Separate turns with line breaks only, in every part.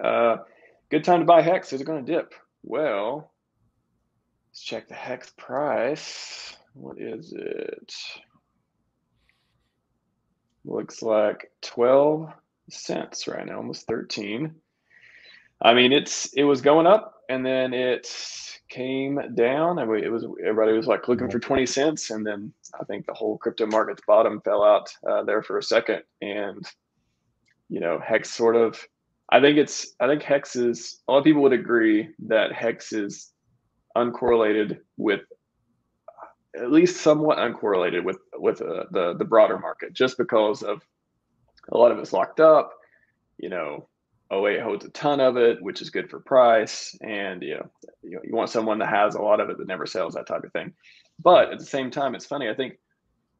Uh, good time to buy Hex. Is it going to dip? Well, let's check the Hex price. What is it? Looks like 12 cents right now, almost 13. I mean, it's it was going up and then it came down. I mean, it was everybody was like looking for 20 cents, and then I think the whole crypto market's bottom fell out uh, there for a second, and you know, Hex sort of. I think it's. I think Hex is. A lot of people would agree that Hex is uncorrelated with, at least somewhat uncorrelated with with uh, the the broader market, just because of a lot of it's locked up. You know, OA holds a ton of it, which is good for price. And you know, you you want someone that has a lot of it that never sells, that type of thing. But at the same time, it's funny. I think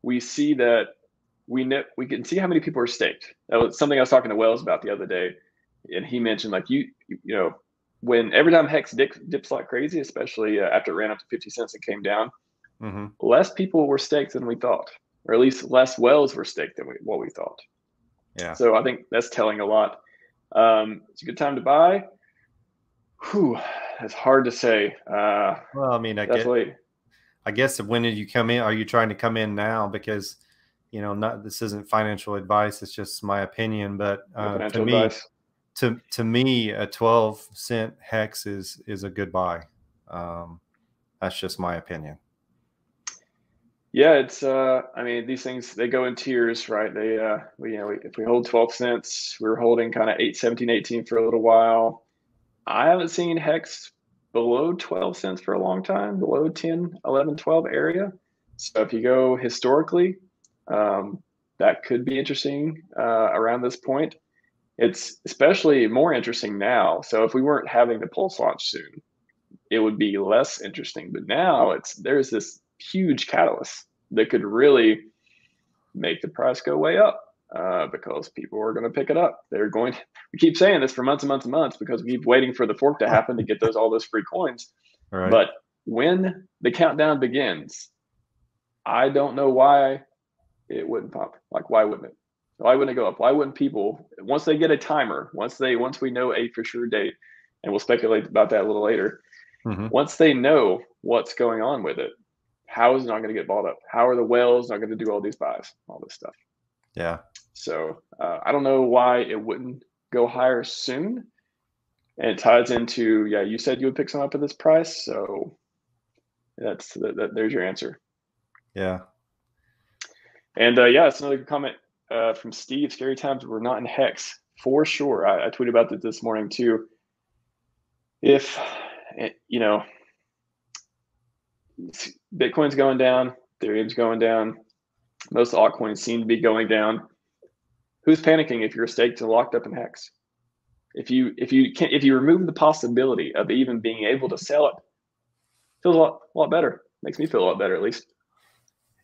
we see that we know we can see how many people are staked. That was something I was talking to Wells about the other day, and he mentioned like you you know when every time Hex dips, dips like crazy, especially uh, after it ran up to 50 cents and came down, mm-hmm. less people were staked than we thought, or at least less whales were staked than we, what we thought. Yeah. So I think that's telling a lot. Um, it's a good time to buy. Whew, it's hard to say. Uh,
well, I mean, I guess, I guess when did you come in? Are you trying to come in now? Because you know, not this isn't financial advice. It's just my opinion. But uh, to me, advice. To to me, a twelve cent hex is is a good buy. Um, that's just my opinion.
Yeah, it's. Uh, I mean, these things they go in tiers, right? They, uh, we, you know, if we hold 12 cents, we are holding kind of 8, 17, 18 for a little while. I haven't seen hex below 12 cents for a long time, below 10, 11, 12 area. So if you go historically, um, that could be interesting uh, around this point. It's especially more interesting now. So if we weren't having the pulse launch soon, it would be less interesting. But now it's there's this huge catalyst that could really make the price go way up uh, because people are going to pick it up. They're going. To, we keep saying this for months and months and months because we keep waiting for the fork to happen to get those all those free coins. Right. But when the countdown begins, I don't know why it wouldn't pop. Like why wouldn't it? Why wouldn't it go up? Why wouldn't people once they get a timer, once they once we know a for sure date, and we'll speculate about that a little later. Mm-hmm. Once they know what's going on with it, how is it not going to get bought up? How are the whales not going to do all these buys, all this stuff?
Yeah.
So uh, I don't know why it wouldn't go higher soon. And it ties into, yeah, you said you would pick some up at this price. So that's, that, that there's your answer.
Yeah.
And uh, yeah, it's another good comment uh, from Steve. Scary times we're not in hex for sure. I, I tweeted about that this morning too. If, eh, you know, Bitcoin's going down, Ethereum's going down. Most altcoins seem to be going down. Who's panicking if you're staked and locked up in hex? If you if you can if you remove the possibility of even being able to sell it, feels a lot, a lot better. Makes me feel a lot better at least.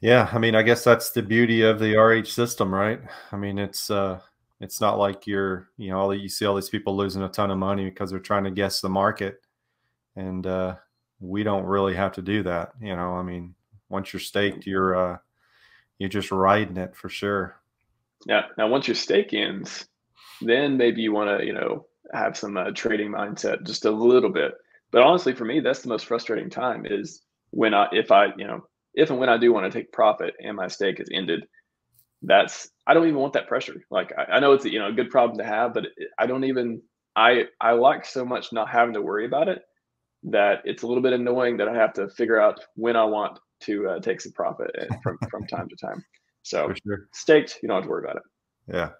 Yeah, I mean, I guess that's the beauty of the RH system, right? I mean, it's uh it's not like you're, you know, all you see all these people losing a ton of money because they're trying to guess the market. And uh we don't really have to do that. You know, I mean, once you're staked, you're uh, you're just riding it for sure.
Yeah. Now, once your stake ends, then maybe you want to, you know, have some uh, trading mindset just a little bit. But honestly, for me, that's the most frustrating time is when I, if I, you know, if and when I do want to take profit and my stake is ended, that's I don't even want that pressure. Like I, I know it's you know a good problem to have, but it, I don't even I I like so much not having to worry about it that it's a little bit annoying that I have to figure out when I want to uh, take some profit from from time to time. So sure. staked, you don't have to worry about it.
Yeah,